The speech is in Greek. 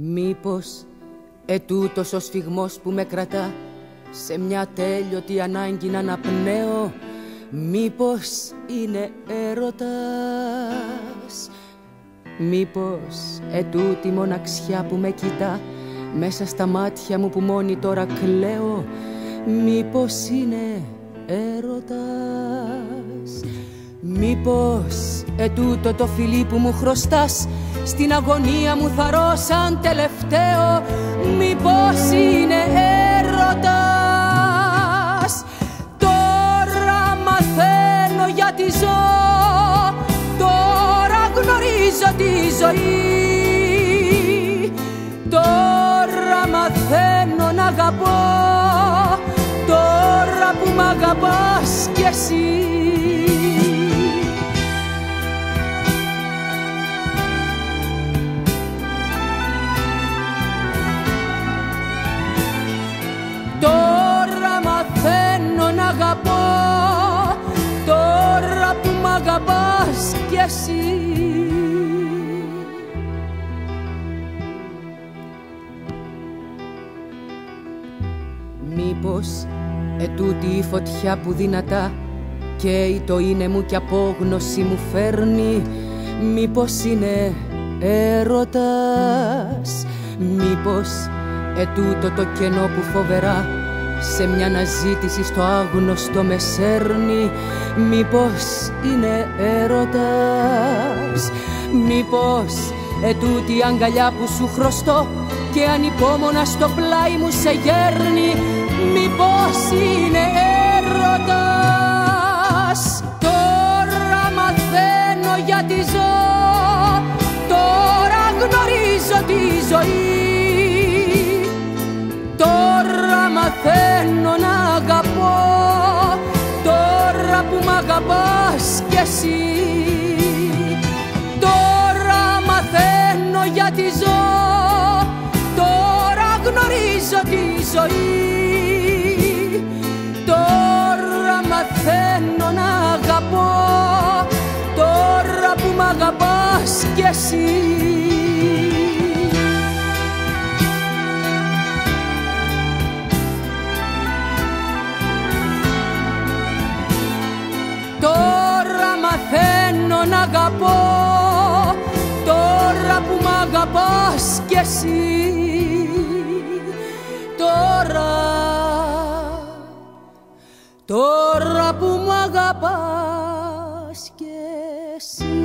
Μήπως ετούτος ο σφιγμός που με κρατά σε μια τέλειωτη ανάγκη να αναπνέω; Μήπως είναι έρωτας; Μήπως ετούτη μοναξιά που με κοιτά μέσα στα μάτια μου που μόνη τώρα κλαίω; Μήπως είναι έρωτας; Μήπως ετούτο το φιλί που μου χρωστάς Στην αγωνία μου θαρώ σαν τελευταίο. Μήπως είναι έρωτας. Τώρα μαθαίνω γιατί ζω Τώρα γνωρίζω τη ζωή. Τώρα μαθαίνω να αγαπώ Τώρα που μ' αγαπάς κι εσύ Μήπως ετούτη η φωτιά που δυνατά καίει το είναι μου κι απόγνωση μου φέρνει. Μήπως είναι έρωτας Μήπως ετούτο το κενό που φοβερά σε μια αναζήτηση στο άγνωστο με σέρνει. Μήπως είναι έρωτας Μήπως ετούτη η αγκαλιά που σου χρωστώ Και ανυπόμονα στο πλάι μου σε γέρνει. Μήπως είναι έρωτας. Τώρα μαθαίνω γιατί ζω. Τώρα γνωρίζω τη ζωή. Μαθαίνω να αγαπώ. Τώρα που μ' αγαπάς κι εσύ. Τώρα μαθαίνω γιατί ζω. τώρα γνωρίζω τη ζωή. Τώρα μαθαίνω να αγαπώ. Τώρα που μ' αγαπάς κι εσύ. Μαθαίνω να αγαπώ. Τώρα που μ' αγαπάς κι εσύ τώρα που μ' αγαπάς κι εσύ